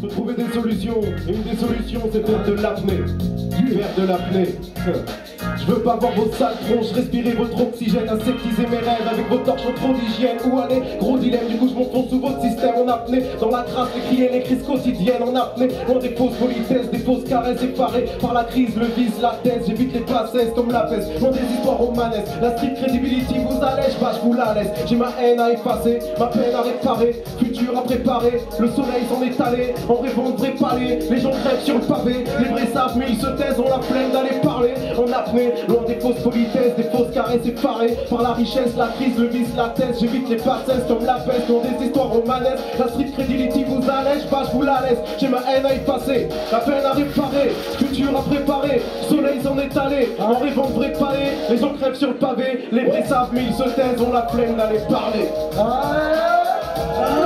Faut trouver des solutions, et une des solutions c'est faire de l'apnée. Faire de l'apnée. Je veux pas voir vos sales tronches, respirer votre oxygène, aseptiser mes rêves avec vos torches trop d'hygiène. Où aller? Gros dilemme, du coup je m'enfonce sous en Dans la trace, et les crises quotidiennes en apnée. Loin des fausses politesses, des fausses caresses effarées par la crise, le vice, la thèse. J'évite les passesses comme la peste, loin des histoires romanesques. La street credibility vous allège, bah je vous la laisse. J'ai ma haine à effacer, ma peine à réparer, futur à préparer. Le soleil s'en est allé, en rêvant de vrai palais. Les gens crèvent sur le pavé, les vrais savent mais ils se taisent, on la flemme d'aller parler en apnée. Loin des fausses politesses, des fausses caresses effarées par la richesse, la crise, le vice, la thèse. J'évite les passesses comme la peste, dans des histoires romanesques. La street credibility vous allège, bah je vous la laisse. J'ai ma haine à effacer, la peine à réparer, futur à préparer. Soleil s'en est allé, en rêvant de palais. Les gens crèvent sur le pavé, les vrais savent mais ils se taisent, on la flemme d'aller parler. Aïe,